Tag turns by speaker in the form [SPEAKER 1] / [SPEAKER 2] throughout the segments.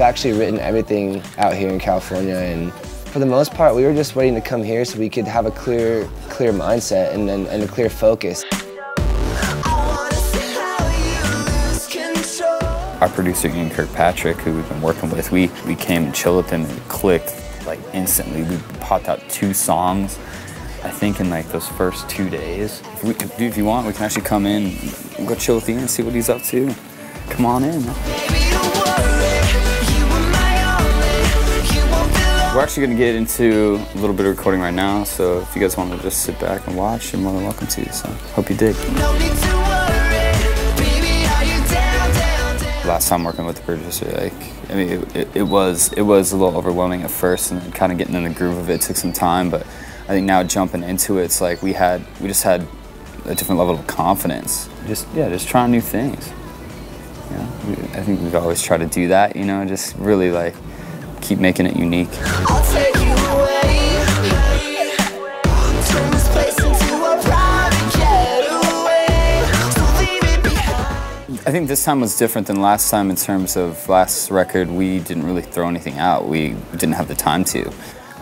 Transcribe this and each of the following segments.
[SPEAKER 1] We've actually written everything out here in California and for the most part, we were just waiting to come here so we could have a clear, clear mindset and, and, and a clear focus.
[SPEAKER 2] Our producer Ian Kirkpatrick, who we've been working with, we, we came and chilled with him and clicked like instantly. We popped out two songs, I think in like those first two days. If, we, if, if you want, we can actually come in go chill with Ian and see what he's up to. Come on in. We're actually going to get into a little bit of recording right now, so if you guys want to just sit back and watch, you're more than welcome to. So, hope you dig. Last time working with the producer, like, I mean, it, it, it, was it was a little overwhelming at first, and kind of getting in the groove of it took some time. But I think now jumping into it, it's like we had we just had a different level of confidence. Just yeah, just trying new things. Yeah, I think we've always tried to do that. You know, just really like keep making it unique. I think this time was different than last time in terms of last record, we didn't really throw anything out. We didn't have the time to.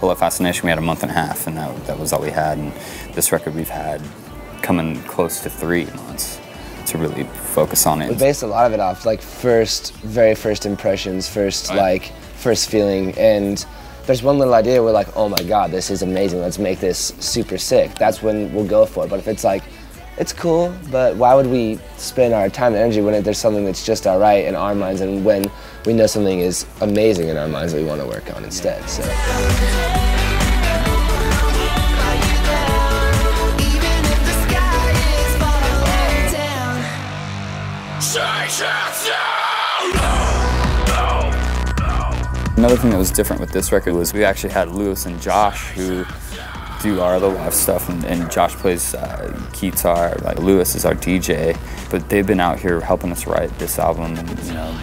[SPEAKER 2] Well, at Fascination, we had a month and a half, and that, that was all we had. And this record, we've had coming close to three months to really focus on it.
[SPEAKER 1] We based a lot of it off like first, very first impressions, first right. like first feeling, and there's one little idea we're like, oh my god, this is amazing. Let's make this super sick. That's when we'll go for it. But if it's like, it's cool, but why would we spend our time and energy when there's something that's just all right in our minds, and when we know something is amazing in our minds that we want to work on instead? So.
[SPEAKER 2] Another thing that was different with this record was we actually had Lewis and Josh who do our other live stuff and, and Josh plays uh, guitar, like Lewis is our DJ, but they've been out here helping us write this album and you know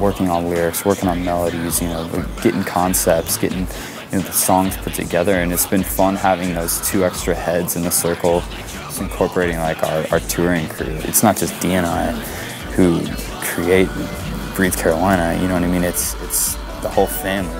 [SPEAKER 2] working on lyrics, working on melodies, you know, getting concepts, getting you know, the songs put together and it's been fun having those two extra heads in the circle, incorporating like our, our touring crew. It's not just Dee and I who create Breathe Carolina, you know what I mean? It's it's the whole family.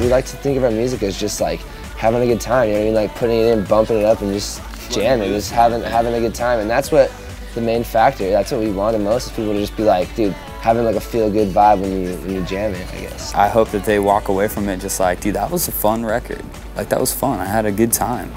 [SPEAKER 1] We like to think of our music as just like having a good time, you know what I mean? Like putting it in, bumping it up, and just jamming, just having having a good time. And that's what the main factor. That's what we wanted most is people to just be like, dude, having like a feel good vibe when you when you jam it, I guess.
[SPEAKER 2] I hope that they walk away from it just like, dude, that was a fun record. Like that was fun. I had a good time.